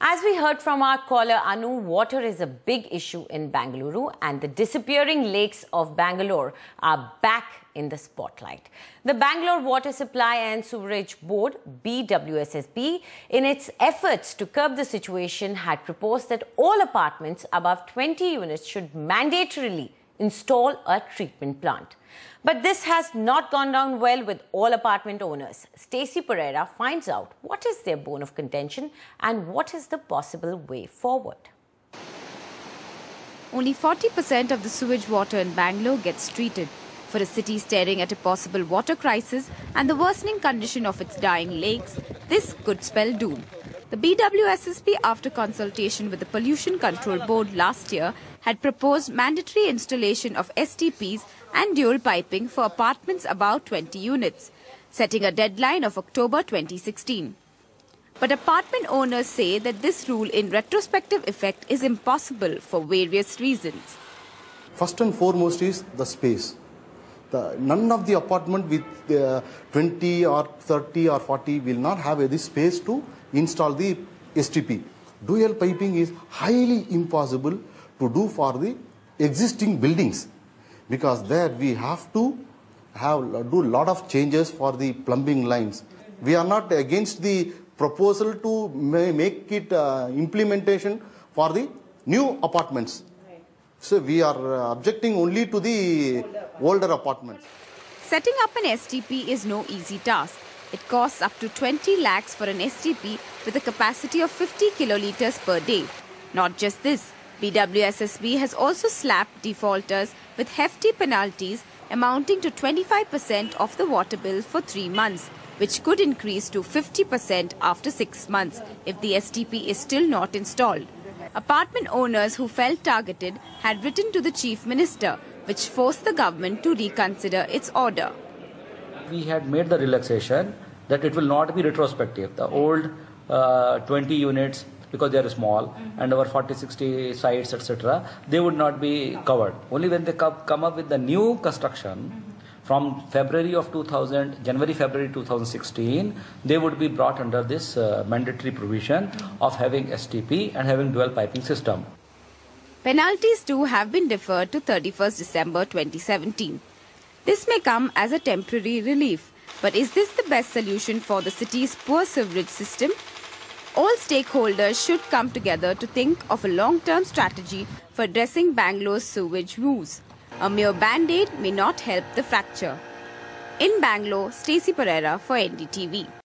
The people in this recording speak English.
As we heard from our caller Anu, water is a big issue in Bangalore and the disappearing lakes of Bangalore are back in the spotlight. The Bangalore Water Supply and Sewerage Board, BWSSB, in its efforts to curb the situation had proposed that all apartments above 20 units should mandatorily install a treatment plant. But this has not gone down well with all apartment owners. Stacy Pereira finds out what is their bone of contention and what is the possible way forward. Only 40% of the sewage water in Bangalore gets treated. For a city staring at a possible water crisis and the worsening condition of its dying lakes, this could spell doom. The BWSSB, after consultation with the Pollution Control Board last year, had proposed mandatory installation of STPs and dual piping for apartments above 20 units, setting a deadline of October 2016. But apartment owners say that this rule in retrospective effect is impossible for various reasons. First and foremost is the space. The, none of the apartment with uh, 20 or 30 or 40 will not have any space to install the STP. Dual piping is highly impossible to do for the existing buildings because there we have to have do a lot of changes for the plumbing lines. We are not against the proposal to make it uh, implementation for the new apartments. So we are uh, objecting only to the older apartments. Setting up an STP is no easy task. It costs up to 20 lakhs for an STP with a capacity of 50 kiloliters per day. Not just this, BWSSB has also slapped defaulters with hefty penalties amounting to 25% of the water bill for three months, which could increase to 50% after six months if the STP is still not installed. Apartment owners who felt targeted had written to the Chief Minister, which forced the government to reconsider its order. We had made the relaxation that it will not be retrospective. The old uh, 20 units because they are small and our 40 60 sites etc they would not be covered only when they come up with the new construction from February of 2000 January February 2016 they would be brought under this uh, mandatory provision of having STP and having dual piping system. Penalties too have been deferred to 31st December 2017 this may come as a temporary relief but is this the best solution for the city's poor sewerage system? All stakeholders should come together to think of a long-term strategy for addressing Bangalore's sewage woes. A mere band-aid may not help the fracture. In Bangalore, Stacey Pereira for NDTV.